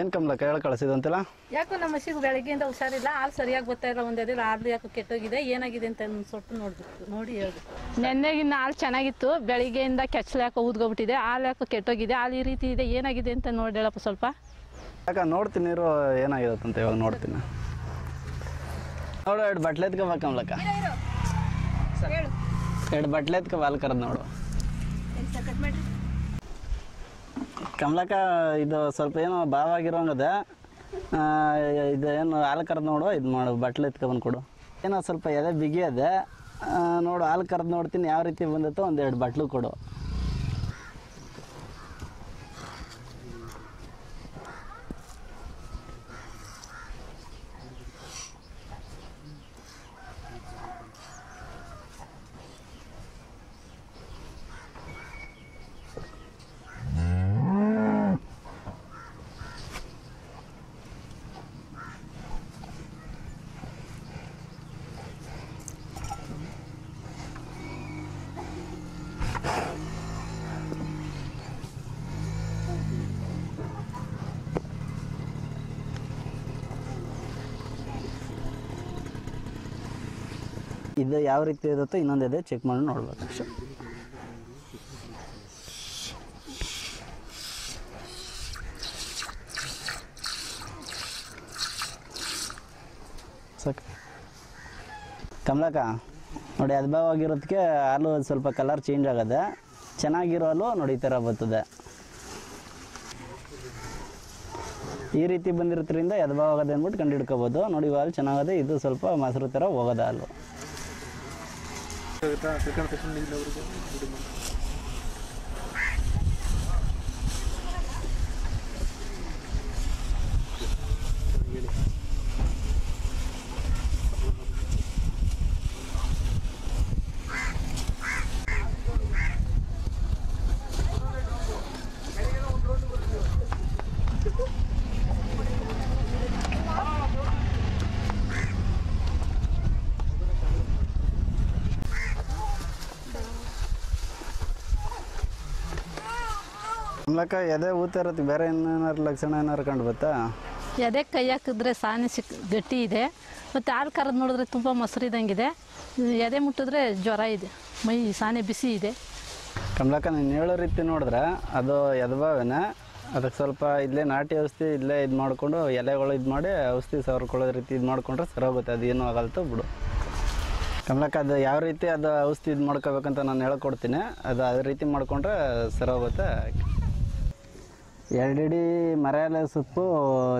ಏನು ಕಮಲಕ್ಕ ಹೇಳಿ ಕಳಿಸಿದಂತಿಲ್ಲ? ಯಾಕೋ ನಮ್ಮ ಮಸಿಗೆ ಬೆಳಗ್ಗೆಯಿಂದ ಹುಷಾರಿಲ್ಲ ಹಾಲು ಸರಿಯಾಗಿ ಬರ್ತಾ ಇಲ್ಲ ಒಂದೇ ಹಾಲು ಯಾಕೋ ಕೆಟ್ಟೋಗಿದೆ ಏನಾಗಿದೆ ಅಂತ ಸೊಟ್ಟು ಸ್ವಲ್ಪ ನೋಡ್ಬೇಕು ನೋಡಿ ಹೇಳಿ. ನೆನ್ನೆಗಿನ್ನ ಹಾಲು ಚೆನ್ನಾಗಿತ್ತು ಬೆಳಿಗ್ಗೆಯಿಂದ ಕೆಚ್ಚಲು ಯಾಕೋ ಊದ್ಕೊಬಿಟ್ಟಿದೆ ಹಾಲು ಯಾಕೋ ಕೆಟ್ಟೋಗಿದೆ ಹಾಲು ಈ ರೀತಿ ಇದೆ ಏನಾಗಿದೆ ಅಂತ ನೋಡಿ ಹೇಳಪ್ಪ ಸ್ವಲ್ಪ. ಯಾಕ ನೋಡ್ತೀನಿ ಇರೋ ಏನಾಗಿರತ್ತಂತ ಅಂತ ಇವಾಗ ನೋಡ್ತೀನಿ. ನೋಡು ಎರಡು ಬಟ್ಲೆ ಎತ್ಕೋಬೇಕು ಕಮಲಕ್ಕ. ಎರಡು ಬಟ್ಲೆ ಎತ್ಕೊ ಹಾಲು ಕರೆದು ನೋಡು. ಕಮಲಕ್ಕ ಇದು ಸ್ವಲ್ಪ ಏನೋ ಭಾವಾಗಿರೋಂಗದ ಇದು ಏನು ಹಾಲು ಕರೆದು ನೋಡು, ಇದು ಮಾಡು, ಬಟ್ಲು ಎತ್ಕೊಬಂದು ಕೊಡು ಏನೋ ಸ್ವಲ್ಪ ಎದೆ ಬಿಗಿ ಅದೆ ನೋಡು ಹಾಲು ಕರೆದು ನೋಡ್ತೀನಿ, ಯಾವ ರೀತಿ ಬಂದಿತ್ತು ಒಂದು ಎರಡು ಬಟ್ಲು ಕೊಡು. ಇದು ಯಾವ ರೀತಿ ಇರುತ್ತೋ ಇನ್ನೊಂದು ಇದೆ. ಚೆಕ್ ಮಾಡಿ ನೋಡ್ಬೇಕು. ಅಷ್ಟೇ ಸಾಕು. ಕಮಲಕ್ಕ, ನೋಡಿ ಅದ್ಭವಾಗಿರೋದಕ್ಕೆ ಹಾಲು ಸ್ವಲ್ಪ ಕಲರ್ ಚೇಂಜ್ ಆಗದೆ ಚೆನ್ನಾಗಿರೋ ಹಾಲು ನೋಡಿ ಈ ಥರ ಬರ್ತದೆ. ಈ ರೀತಿ ಬಂದಿರೋದ್ರಿಂದ ಎದ್ಭಾವ ಆಗದೆ ಅಂದ್ಬಿಟ್ಟು ಕಂಡು ಹಿಡ್ಕೋಬೋದು. ನೋಡಿ ಹಾಲು ಚೆನ್ನಾಗದೆ ಇದು ಸ್ವಲ್ಪ ಮೊಸರು ಥರ ಹೋಗೋದು ಹಾಲು. cercana a 3.000 euros. ಕಮಲಕ್ಕ ಎದೆ ಊತ ಇರತ್ತೆ ಬೇರೆ ಏನಾರು ಲಕ್ಷಣ ಏನಾರು ಕಂಡು ಬತ್ತಾ? ಎದೆ ಕೈ ಹಾಕಿದ್ರೆ ಸಾನೆ ಸಿಕ್ ಗಟ್ಟಿ ಇದೆ. ಮತ್ತು ಹಾಲು ಕರೆದು ನೋಡಿದ್ರೆ ತುಂಬ ಮೊಸರು ಇದ್ದಂಗಿದೆ ಎದೆ ಮುಟ್ಟಿದ್ರೆ ಜ್ವರ ಇದೆ. ಮೈ ಸಾನೆ ಬಿಸಿ ಇದೆ. ಕಮಲಕ್ಕ ನೀನು ಹೇಳೋ ರೀತಿ ನೋಡಿದ್ರೆ ಅದು ಎದಭಾವನೆ ಅದಕ್ಕೆ ಸ್ವಲ್ಪ ಇಲ್ಲೇ ನಾಟಿ ಔಷಧಿ ಇಲ್ಲೇ ಇದು ಮಾಡಿಕೊಂಡು ಎಲೆಗಳು ಇದು ಮಾಡಿ ಔಷಧಿ ಸವರ್ಕೊಳ್ಳೋ ರೀತಿ ಇದು ಮಾಡಿಕೊಂಡ್ರೆ ಸರಿ ಹೋಗುತ್ತೆ ಅದು ಏನೂ ಆಗಲ್ತು ಬಿಡು. ಕಮಲಕ್ಕ ಅದು ಯಾವ ರೀತಿ ಅದು ಔಷಧಿ ಇದು ಮಾಡ್ಕೋಬೇಕಂತ ನಾನು ಹೇಳ್ಕೊಡ್ತೀನಿ. ಅದು ಅದೇ ರೀತಿ ಮಾಡಿಕೊಂಡ್ರೆ ಸರಿ ಹೋಗುತ್ತೆ ಎರಡು ಇಡೀ ಮರ ಎಲೆ ಸೊಪ್ಪು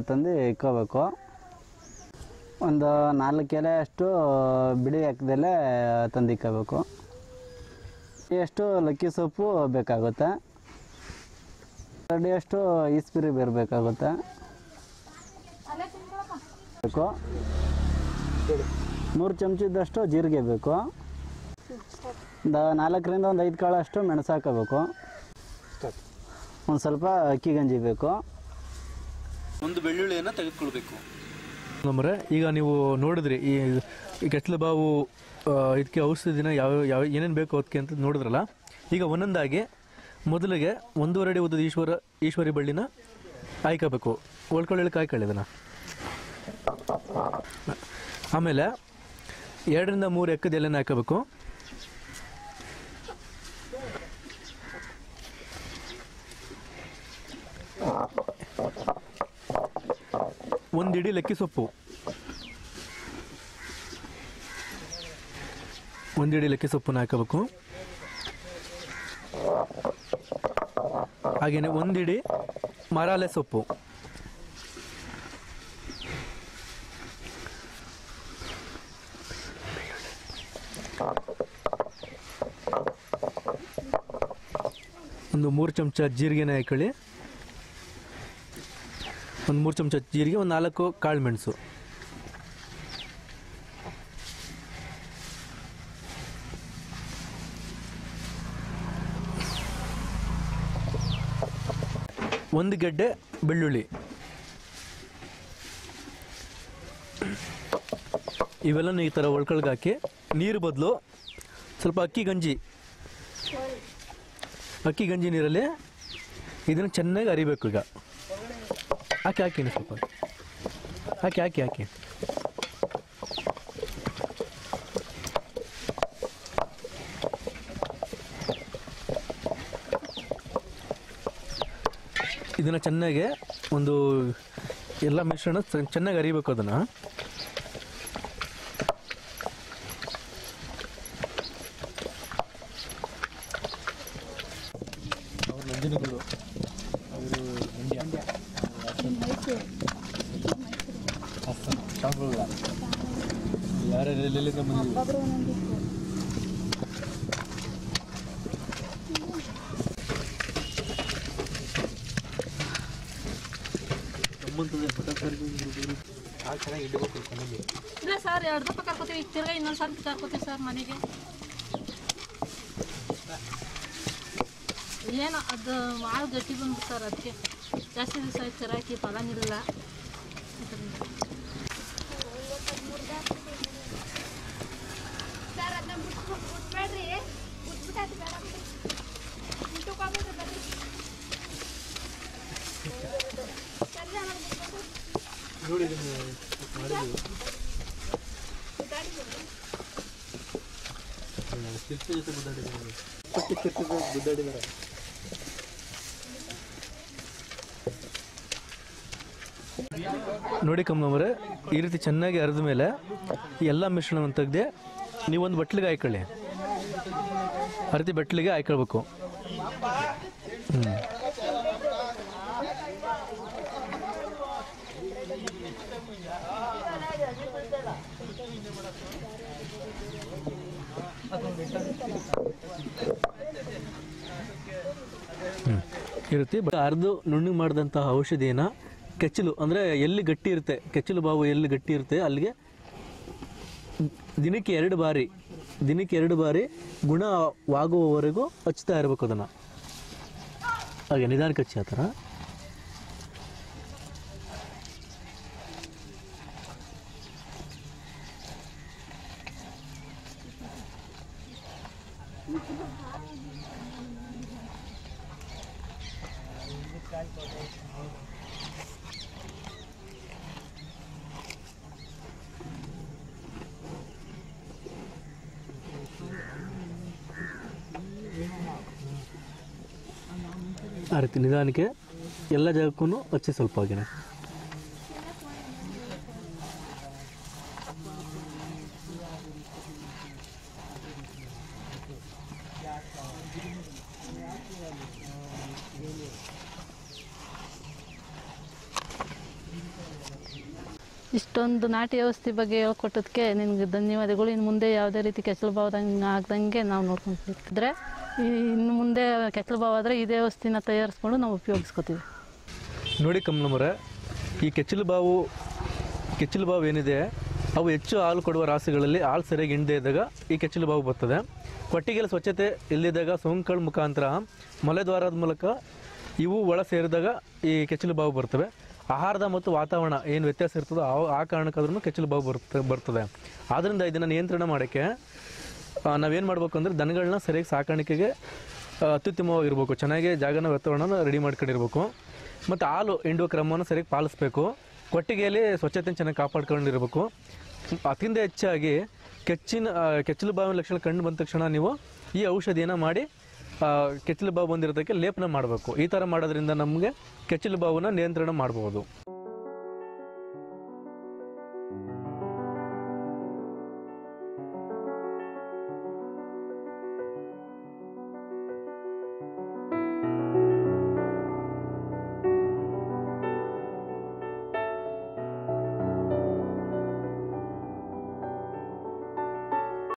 ತಂದು ಇಕ್ಕೋಬೇಕು. ಒಂದು ನಾಲ್ಕು ಎಲೆ ಅಷ್ಟು ಬಿಡಿ ಹಾಕ್ದಲ್ಲೇ ತಂದು ಇಕ್ಕೋಬೇಕು. ಎಷ್ಟು ಲಕ್ಕಿ ಸೊಪ್ಪು ಬೇಕಾಗುತ್ತೆ. ಅಷ್ಟು ಈಸ್ಪಿರಿ ಬರಬೇಕಾಗುತ್ತೆ. ಬೇಕು. ಮೂರು ಚಮಚದಷ್ಟು ಜೀರಿಗೆ ಬೇಕು. ಒಂದು ನಾಲ್ಕರಿಂದ ಒಂದು ಐದು ಕಾಳಷ್ಟು ಮೆಣಸು ಹಾಕೋಬೇಕು ಒಂದು ಸ್ವಲ್ಪ ಅಕ್ಕಿ ಗಂಜಿ ಬೇಕು. ಒಂದು ಬೆಳ್ಳುಳ್ಳಿಯನ್ನು ತೆಗೆದುಕೊಳ್ಬೇಕು. ನಮ್ಮರೆ ಈಗ ನೀವು ನೋಡಿದ್ರಿ ಈ ಈ ಕೆಟ್ಲ ಬಾವು ಇದಕ್ಕೆ ಔಷಧಿನ ಯಾವ ಯಾವ ಏನೇನು ಬೇಕು ಅದಕ್ಕೆ ಅಂತ ನೋಡಿದ್ರಲ್ಲ? ಈಗ ಒಂದೊಂದಾಗಿ ಮೊದಲಿಗೆ ಒಂದೂವರೆ ಅಡಿ ಉದ್ದದ ಈಶ್ವರ ಈಶ್ವರಿ ಬಳ್ಳಿನ ಆಯ್ಕೋಬೇಕು ಒಳ್ಕೊಳ್ಳಿ ಕಾಯ್ಕೊಳ್ಳಿ ಇದನ್ನು. ಆಮೇಲೆ ಎರಡರಿಂದ ಮೂರು ಎಕ್ಕದ ಎಲೆನ ಹಾಕೋಬೇಕು ಒಂದು ಇಡೀ ಲೆಕ್ಕಿ ಸೊಪ್ಪು. ಒಂದು ಇಡೀ ಲೆಕ್ಕಿ ಸೊಪ್ಪನ್ನು ಹಾಕಬೇಕು. ಹಾಗೇನೆ ಒಂದಿಡಿ ಮರಾಲೆ ಸೊಪ್ಪು. ಒಂದು ಮೂರು ಚಮಚ ಜೀರಿಗೆನ ಹಾಕೊಳ್ಳಿ. ಒಂದು ಮೂರು ಚಮಚ ಜೀರಿಗೆ, ಒಂದು ನಾಲ್ಕು ಕಾಳು ಮೆಣಸು. ಒಂದು ಗೆಡ್ಡೆ ಬೆಳ್ಳುಳ್ಳಿ. ಇವೆಲ್ಲನೂ ಈ ಥರ ಒಳ್ಕೊಳ್ಗೆ ಹಾಕಿ ನೀರು ಬದಲು ಸ್ವಲ್ಪ ಅಕ್ಕಿ ಗಂಜಿ. ಅಕ್ಕಿ ಗಂಜಿ ನೀರಲ್ಲಿ ಇದನ್ನು ಚೆನ್ನಾಗಿ ಅರಿಬೇಕು ಈಗ. ಹಾಕಿ ಹಾಕಿ ಇನ್ನು ಸ್ವಲ್ಪ. ಹಾಕಿ ಹಾಕಿ ಹಾಕಿ. ಇದನ್ನು ಚೆನ್ನಾಗಿ ಒಂದು ಎಲ್ಲ ಮಿಶ್ರಣ ಚೆನ್ನಾಗಿ ಅರಿಬೇಕು ಅದನ್ನು. ಇಲ್ಲ ಸರ್, ಎರಡು ರೂಪಾಯಿ ಕರ್ಕೋತೀವಿ. ತಿರ್ಗಾ ಇನ್ನೊಂದು ಸಲ ಕರ್ಕೋತೀವಿ ಸರ್ ಮನೆಗೆ. ಏನೋ ಅದು ಭಾಳ ಗಟ್ಟಿ ಬಂದ್ಬಿಟ್ಟು ಸರ್ ಅದಕ್ಕೆ. ಜಾಸ್ತಿ ದಿವಸ ಆಯ್ತು ಸರ್ ಹಾಕಿ ಫಲ ನೋಡಿ ಕಮ್ಮವರೆ ಈ ರೀತಿ ಚೆನ್ನಾಗಿ ಅರಿದ ಮೇಲೆ ಎಲ್ಲ ಮಿಶ್ರಣವನ್ನು ತೆಗ್ದು ನೀವೊಂದು ಬಟ್ಲಿಗೆ ಆಯ್ಕೊಳ್ಳಿ ಅರ್ಧಿ ಬಟ್ಲಿಗೆ ಆಯ್ಕೊಳ್ಬೇಕು ಹ್ಞೂ ಬಟ್ ಅರ್ದು ನುಣ್ಣಗೆ ಮಾಡಿದಂತಹ ಔಷಧಿನ ಕೆಚ್ಚಲು, ಅಂದರೆ ಎಲ್ಲಿ ಗಟ್ಟಿ ಇರುತ್ತೆ, ಕೆಚ್ಚಲು ಬಾವು ಎಲ್ಲಿ ಗಟ್ಟಿ ಇರುತ್ತೆ, ಅಲ್ಲಿಗೆ ದಿನಕ್ಕೆ ಎರಡು ಬಾರಿ, ದಿನಕ್ಕೆ ಎರಡು ಬಾರಿ ಗುಣವಾಗುವವರೆಗೂ ಹಚ್ತಾ ಇರಬೇಕು ಅದನ್ನು. ಹಾಗೆ ನಿಧಾನಕ್ಕೆ ಹಚ್ಚಿ ಆ ಥರ. ಆ ರೀತಿ ನಿಧಾನಕ್ಕೆ ಎಲ್ಲ ಜಾಗಕ್ಕೂ ಹಚ್ಚಿ ಸ್ವಲ್ಪ ಹಾಗೆನೆ ಇಷ್ಟೊಂದು ನಾಟಿ ವ್ಯವಸ್ಥೆ ಬಗ್ಗೆ ಹೇಳ್ಕೊಟ್ಟದಕ್ಕೆ ನಿನಗೆ ಧನ್ಯವಾದಗಳು. ಇನ್ನು ಮುಂದೆ ಯಾವುದೇ ರೀತಿ ಕೆಸಲು ಬಾವ್ದಂಗೆ ಆಗ್ದಂಗೆ ನಾವು ನೋಡ್ಕೊಂತಿದ್ರೆ ಇನ್ನು ಮುಂದೆ ಕೆಸಲು ಆದರೆ ಇದೇ ಔಷಧಿನ ತಯಾರಿಸ್ಕೊಂಡು ನಾವು ಉಪಯೋಗಿಸ್ಕೋತೀವಿ. ನೋಡಿ ಕಮ್ಮನಮರ ಈ ಕೆಚ್ಚಲು ಬಾವು ಕೆಚ್ಚಲು ಬಾವು ಏನಿದೆ, ಅವು ಹೆಚ್ಚು ಹಾಲು ಕೊಡುವ ರಾಸುಗಳಲ್ಲಿ ಹಾಲು ಸರಿಯಾಗಿ ಹಿಂಡದೇ ಇದ್ದಾಗ ಈ ಕೆಚ್ಚಲು ಬಾವು ಬರ್ತದೆ. ಕೊಟ್ಟಿಗೆಲ್ಲ ಸ್ವಚ್ಛತೆ ಇಲ್ಲದಿದ್ದಾಗ ಸೋಂಕುಗಳ ಮುಖಾಂತರ ಮಲೆದ್ವಾರದ ಮೂಲಕ ಇವು ಒಳ ಸೇರಿದಾಗ ಈ ಕೆಚ್ಚಲು ಬಾವು ಬರ್ತವೆ. ಆಹಾರದ ಮತ್ತು ವಾತಾವರಣ ಏನು ವ್ಯತ್ಯಾಸ ಇರ್ತದೋ ಆ ಆ ಕಾರಣಕ್ಕಾದ್ರೂ ಕೆಚ್ಚಲು ಬಾವು ಬರುತ್ತೆ, ಬರ್ತದೆ. ಆದ್ದರಿಂದ ಇದನ್ನು ನಿಯಂತ್ರಣ ಮಾಡೋಕ್ಕೆ ನಾವೇನು ಮಾಡಬೇಕು ಅಂದರೆ ದನಗಳನ್ನ ಸರಿಯಾಗಿ ಸಾಕಾಣಿಕೆಗೆ ಅತ್ಯುತ್ತಮವಾಗಿರಬೇಕು. ಚೆನ್ನಾಗಿ ಜಾಗನ ವಾತಾವರಣ ರೆಡಿ ಮಾಡ್ಕೊಂಡಿರ್ಬೇಕು. ಮತ್ತು ಹಾಲು, ಹಿಂಡುವ ಕ್ರಮವನ್ನು ಸರಿಯಾಗಿ ಪಾಲಿಸ್ಬೇಕು. ಕೊಟ್ಟಿಗೆಯಲ್ಲಿ ಸ್ವಚ್ಛತೆ ಚೆನ್ನಾಗಿ ಕಾಪಾಡ್ಕೊಂಡಿರ್ಬೇಕು. ಅತಿಂದ ಹೆಚ್ಚಾಗಿ ಕೆಚ್ಚಿನ ಕೆಚ್ಚಲು ಬಾವಿನ ಲಕ್ಷಣ ಕಂಡು ಬಂದ ತಕ್ಷಣ ನೀವು ಈ ಔಷಧಿಯನ್ನು ಮಾಡಿ ಕೆಚ್ಚಲು ಬಾವು ಬಂದಿರೋದಕ್ಕೆ ಲೇಪನ ಮಾಡಬೇಕು. ಈ ಥರ ಮಾಡೋದ್ರಿಂದ ನಮಗೆ ಕೆಚ್ಚಲು ಬಾವನ್ನ ನಿಯಂತ್ರಣ ಮಾಡ್ಬೋದು.